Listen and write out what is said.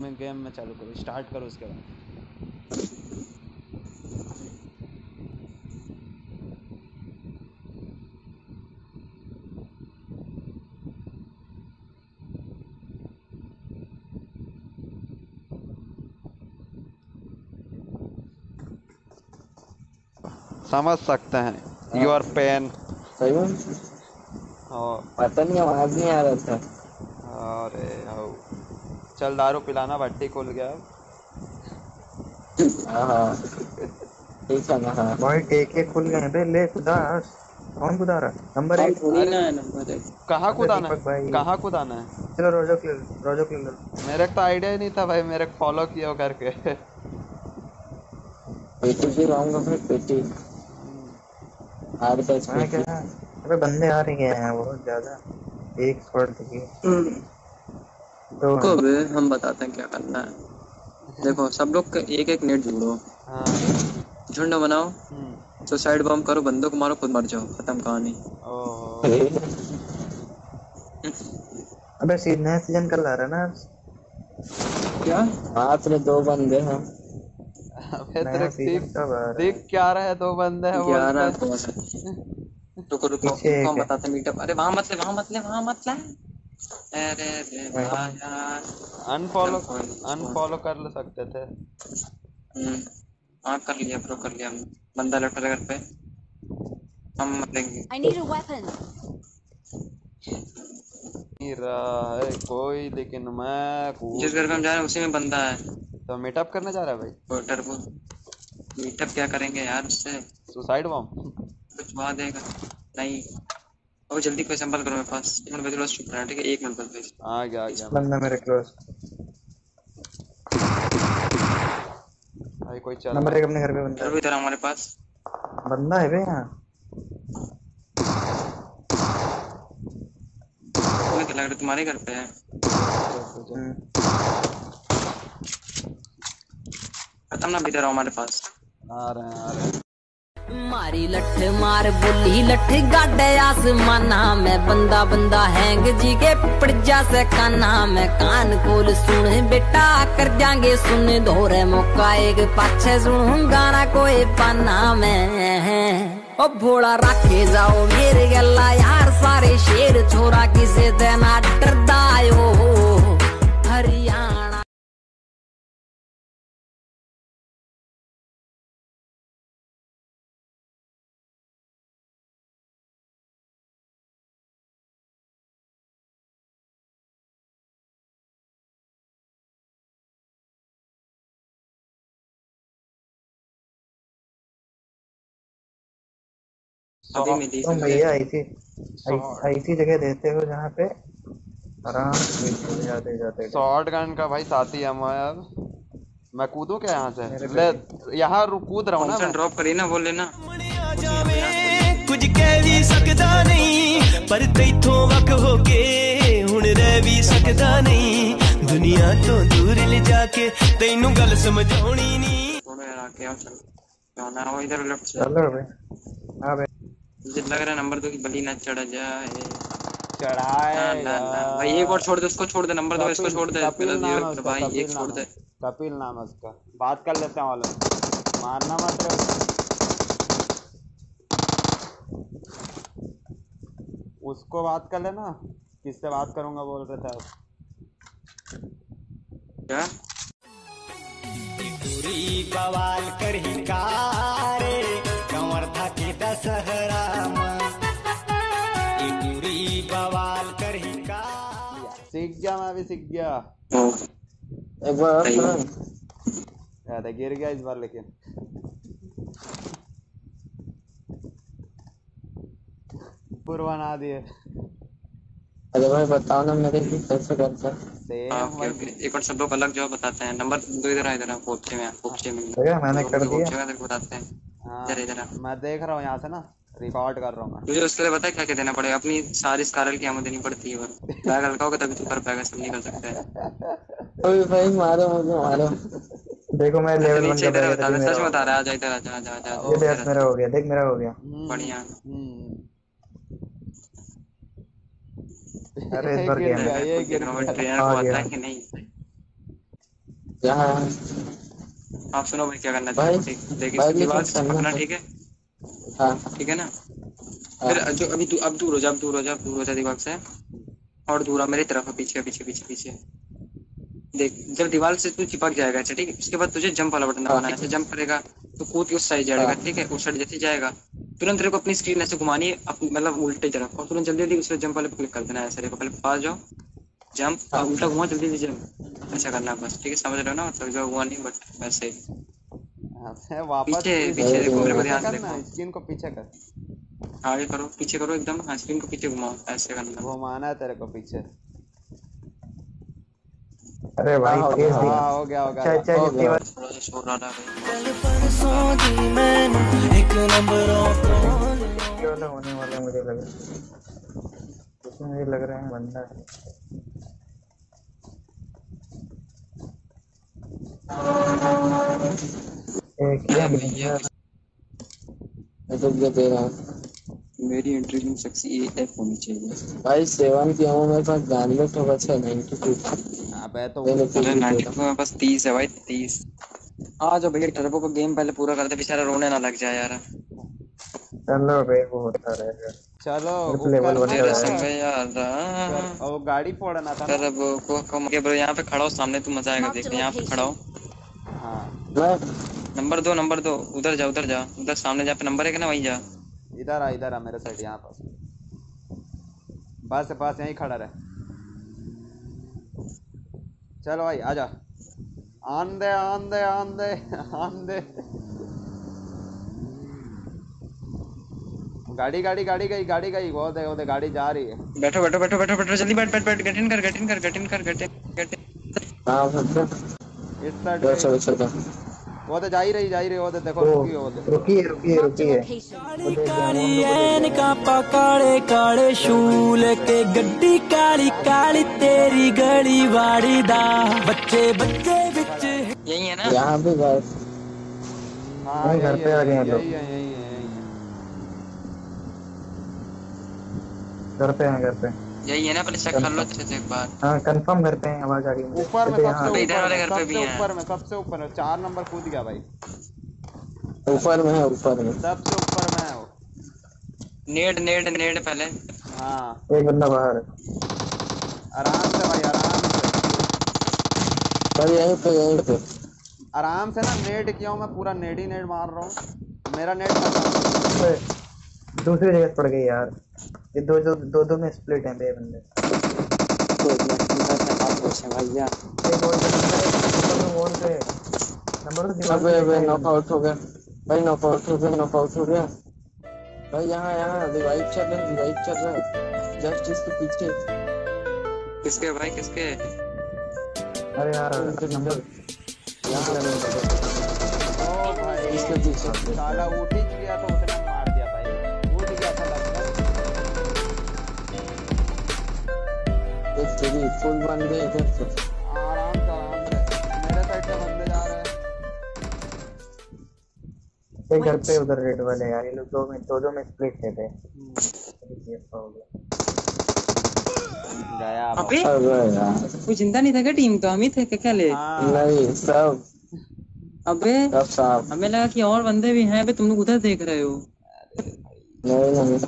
मैं गेम में चालू करो स्टार्ट करो उसके बाद। समझ सकते हैं। योर पेन सही में पता नहीं आवाज़ नहीं आ रहा था। अरे चल दारू पिलाना भट्टी खुल गया। हाँ हाँ। ठीक है ना हाँ। भाई टेके खुल गए हैं। बे ले खुदा कौन खुदा रहा नंबर एक? थोड़ी ना है नंबर एक। कहाँ कुदाना है? कहाँ कुदाना है? चलो रोजो के रोजो के लो। मेरे को तो आइडिया ही नहीं था भाई मेरे को फॉलो किया हो करके। पेटी भी रहूँगा फिर पेटी। आठ दस मैं पेटी क्या अबे बंदे आ रहे हैं बहुत ज़्यादा। एक स्क्वाड दिखी दो को भी हम बताते हैं क्या करना है। देखो सब लोग एक एक नेट जोड़ो। हाँ। झुंड बनाओ। हम्म, सुसाइड बम करो बंदों को मारो खुद मर जाओ। खत्म कहानी। अबे नया सीज़न कल आ रहा है ना क्या? मात्र दो बंदे हैं। अबे तेरे देख आ रहा है? क्या दो बंदे हैं ग्यारह बोलते को है। रुको रुको। हम बताते हैं मीटअप अरे वहाँ मत ले वहाँ मत ले वहाँ मत ले। Unfollow Unfollow. अनफॉलो कर ले सकते थे। हम्म, हाँ कर लिया प्रो कर लिया। बंदा लड़ घर पे। हम I need a weapon. नहीं रहा है कोई लेकिन मैं कूद जिस घर पे हम जा रहे हैं उसी में बंदा है। तो मीटअप करने जा रहा है भाई? को मीटअप क्या करेंगे यार उससे? सुसाइड बम कुछ वहा देगा। नहीं। अब जल्दी कोई संभल करो मेरे पास। एक मिनट बस चुप रहा ठीक है? एक मिनट बस बस आ गया आ गया। बंदा मेरे क्लोज भाई कोई चल नंबर एक अपने घर पे बंदा भी इधर हमारे पास। बंदा है बे यहाँ? तुम्हें क्या लग रहा तुम्हारे घर पे है। हम्म, खत्म ना भी इधर आओ हमारे पास। आ रहे हैं आ रहे हैं। मारी लठ मार बोली, लठ गाडे आसमाना में, बंदा बंदा हैंग जी के पड़जा से काना में। कान खोल सुन बेटा, कर जाएँगे सुन धोरे मौका, एक पाछे सुन गाना कोई पाना मैं। ओ भोला रखे जाओ, मेरे गला यार, सारे शेर छोरा किसे देना डरदा हरियाणा तो, तो भैया ऐसी ऐसी जगह देते हो जहाँ पे आराम से जाते जाते शॉर्ट गन का भाई साथी हम यार। मैं कूदू क्या यहाँ से? ले यहाँ कूद रहा हूँ ना ड्रॉप करी ना बोले ना कुछ कह भी सकता नहीं पर तैथों वक हो गए हूँ रह भी सकता नहीं। दुनिया तो दूर ले जाके तेन गल समझा नहीं चलो। ना लग रहा है नंबर दो की बली ना चढ़ जाए। चढ़ाए ना, ना। भाई एक और छोड़ दे उसको छोड़ दे नंबर दो इसको छोड़ दे कपिल नाम है उसका, भाई एक छोड़ दे। कपिल नाम है उसका। बात कर लेते हैं वाले मारना मत रे उसको बात कर लेना। किससे बात करूँगा बोल रहे थे क्या? पूरी बवाल करही कारे कंवर था के दशहरा। सीख गया मैं भी सीख गया। एक बार और सुनो। यार गिर गया इस बार लेकिन। पूर्वा ना दिए। अरे भाई बताओ ना मेरे की कैसे करता हाँ, सेम ओके ओके। एक और सब लोग अलग जो बताते हैं। नंबर दो इधर आ इधर आ पोपचे में पोपचे में। मैंने कर दिया। पोपचे में तेरे बताते हैं। हाँ, इधर इधर मैं देख रहा हूँ यहाँ से ना। रिकॉर्ड कर रहा हूँ मैं। तुझे उसके लिए पता है क्या क्या देना पड़ेगा? अपनी सारी स्कारल की आमद देनी पड़ती है और बैग हल्का होगा तभी तू कर पाएगा सब नहीं कर सकता है। ओए भाई मारो मुझे मारो। देखो मैं लेवल वन नीचे का बैग बता है, सच बता रहा है आजा इधर आजा आजा आजा ये बैग मेरा हो गया देख मेरा हो गया। हम्म, बढ़िया। हम्म। अरे इस बार गेम गया, ये गिर ट्रेनर गया। ट्रेनर को आ आता है कि नहीं? यहाँ। आप सुनो भाई क्या करना है देखिए भाई, इस दीवार पकड़ना ठीक है? हाँ। ठीक है ना? फिर जो अभी तू अब दूर हो जा अब दूर हो जा दूर हो जा दीवार से। और दूर मेरी तरफ़ पीछे पीछे पीछे पीछे। देख जब दीवार से तू चिपक जाएगा अच्छा ठीक है? उसके बाद तुझे जंप वाला बटन दबाना है। ऐसे जंप करेगा तो कूद के उस साइड जाएगा हाँ। ठीक है? उस साइड जैसे जाएगा। तुरंत तेरे को अपनी स्क्रीन ऐसे घुमानी है मतलब उल्टे तरफ़। और तुरंत जल्दी जल्दी उस जंप वाले क्लिक कर देना है ऐसे पहले पास जाओ जंप हाँ। और उल्टा घुमा जल्दी जल्दी जंप ऐसा करना है बस ठीक है? समझ रहे हो ना? मतलब जो हुआ नहीं बट वैसे वापस पीछे पीछे देखो मेरे को ध्यान से देखो। स्क्रीन को पीछे कर। आगे करो पीछे करो एकदम हाँ स्क्रीन को पीछे घुमाओ ऐसे करना। घुमाना है तेरे को पीछे। अरे भाई हाँ, तेज हाँ, हाँ हो गया। हो अच्छा अच्छा हो थोड़ा सा शोर आ रहा है। कल परसों दी मैनू एक नंबरों तो ये वाला होने वाला है मुझे लग रहा है। मुझे लग रहा है बंदा है। क्या भैया मैं तो हूँ? मेरी एंट्री लिंक सक्सी एफ़ होनी चाहिए। भाई सेवन की हूँ मेरे पास जानले तो बचा नाइन्टी टू अबे तो अरे नाइनटी टू में बस तीस है भाई तीस। आ जाओ भैया टर्बो का गेम पहले पूरा कर दे बेचारा रोने ना लग जाए यार। चलो भाई वो होता रहेगा। चलो level से रहा है। संग यार। और गाड़ी फोड़ना था टर्बो को कम के ब्रो यहाँ पे खड़ा हो सामने तू मज़ा आएगा देख यहाँ पे खड़ा हो। हाँ मैं नंबर दो नंबर दो। उधर जा उधर जा। उधर सामने जहाँ पे नंबर है ना वहीं जा। इधर आ इधर आ मेरे साइड यहाँ पास। बस पास यहीं खड़ा रहे। चलो भाई आजा आन दे आन दे आन दे आन दे गाड़ी गाड़ी गाड़ी गई गाड़ी गई। वो दे वो दे गाड़ी जा रही है। बैठो बैठो बैठो बैठो बैठो जल्दी बैठ बैठ बैठ। गेट इन कर गेट इन कर गेट इन कर गेट इन गेट इन हाँ इस साइड चलो चलो चलो। वो तो जा ही रही जा ही रही वो तो देखो रुकी हो तो। रुकी है रुकी है रुकी है। काली एन का पकाड़े काले शूल के गड्डी काली काली तेरी गली वाड़ी दा। बच्चे बच्चे बिच यही है ना? यहाँ पे बस हाँ घर हाँ, पे आ गए हम लोग। घर पे हैं घर पे। यही है ना पहले चेक कर लो अच्छे से एक बार। हाँ कंफर्म करते हैं आवाज़ आ रही है। ऊपर में मुझे। हाँ। सबसे इधर वाले घर पे भी सबसे हैं। ऊपर में सबसे ऊपर में चार नंबर कूद गया भाई। ऊपर में है ऊपर में। सबसे ऊपर में है वो। नेड नेड नेड पहले। हाँ। एक बंदा बाहर है। आराम से भाई आराम से। भाई यहीं पे यहीं पे। आराम से ना नेट किया हूँ मैं पूरा नेट ही नेट मार रहा हूँ। मेरा नेट दूसरी जगह पड़ गई यार। ये दो दो दो दो में स्प्लिट हैं बे बंदे। भैया एक और नंबर है पे नंबर तो अबे पे अबे नॉकआउट हो गया। भाई नॉकआउट हो गया नॉकआउट हो गया। भाई यहाँ यहाँ रिवाइव चल रहा है रिवाइव चल रहा है। जस्ट इसके पीछे। किसके भाई किसके अरे यार नंबर यहाँ ओ भाई। इसके पीछे। साला उठ ही गया तो उसने। तेरी फुल बंदे इधर से आराम से। आराम से मेरे साइड से बंदे जा रहे हैं एक घर पे उधर रेड वाले यार ये लोग दो में दो दो में स्प्लिट थे ये गया गया अबे अबे ज़िंदा नहीं था क्या टीम तो हम ही थे क्या क्या ले? हाँ। नहीं सब। अबे सब हमें लगा कि और बंदे भी हैं। अबे तुम लोग उधर देख रहे हो। नहीं नहीं।